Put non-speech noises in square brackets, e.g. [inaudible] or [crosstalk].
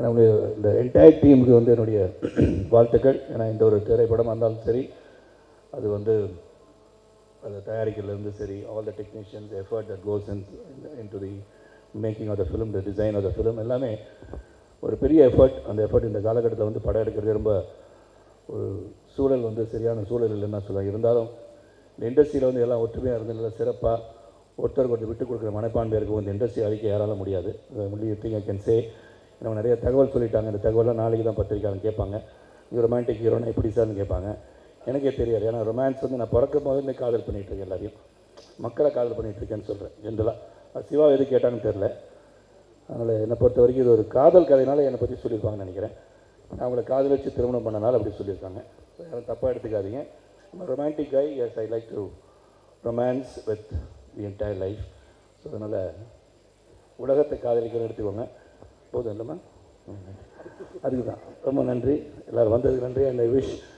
என்னுடைய இந்த என்டையர் டீமுக்கு வந்து என்னுடைய [clears throat] வாழ்த்துக்கள். ஏன்னா இந்த ஒரு திரைப்படமாக இருந்தாலும் சரி அது வந்து அதை தயாரிக்கிறதுலேருந்து சரி all the technicians effort that goes in in to the making of the film the design of the film எல்லாமே ஒரு பெரிய எஃபர்ட் அந்த எஃபர்ட் இந்த காலகட்டத்தில் வந்து படம் எடுக்கிறது ரொம்ப ஒரு சூழல் வந்து சரியான சூழல் இல்லைன்னு சொல்லுவாங்க. இருந்தாலும் இந்த இண்டஸ்ட்ரியில் வந்து எல்லாம் ஒற்றுமையாக இருந்து நல்லா சிறப்பாக ஒருத்தருக்கு ஒருத்தர் விட்டு கொடுக்குற மனப்பான்மை இருக்கும் இந்த இண்டஸ்ட்ரி அழிக்க யாரால முடியாது. முடியும் திங் ஐ கேன் சே நம்ம நிறைய தகவல் சொல்லிட்டாங்க. இந்த தகவலாம் நாளைக்கு தான் பத்திரிக்கையாளர் கேட்பாங்க. இது ரொமான்டிக் ஹீரோனா எப்படி சார்னு கேட்பாங்க. எனக்கே தெரியாது. ஏன்னா ரொமான்ஸ் வந்து நான் பிறக்க முதல்ல காதல் பண்ணிகிட்டு இருக்கேன் எல்லாரையும். மக்களை காதல் பண்ணிகிட்டு இருக்கேன்னு சொல்கிறேன் ஜென்ரலாக சிவா எது கேட்டான்னு தெரில அதனால் என்னை பொறுத்த வரைக்கும் இது ஒரு காதல் கதைனால என்னை பற்றி சொல்லியிருப்பாங்கன்னு நினைக்கிறேன். நான் அவங்கள காதலிச்சு திருமணம் பண்ணனால அப்படி சொல்லியிருக்காங்க. யாரும் தப்பாக எடுத்துக்காதீங்க. Romantic guy yes I like to romance with the entire life so அதனால் உலகத்தை காதலிக்கிறேன்னு எடுத்துக்கோங்க. போதும் இல்லைம்மா? அதுக்கு தான் ரொம்ப நன்றி. எல்லோரும் வந்ததுக்கு நன்றி. And I wish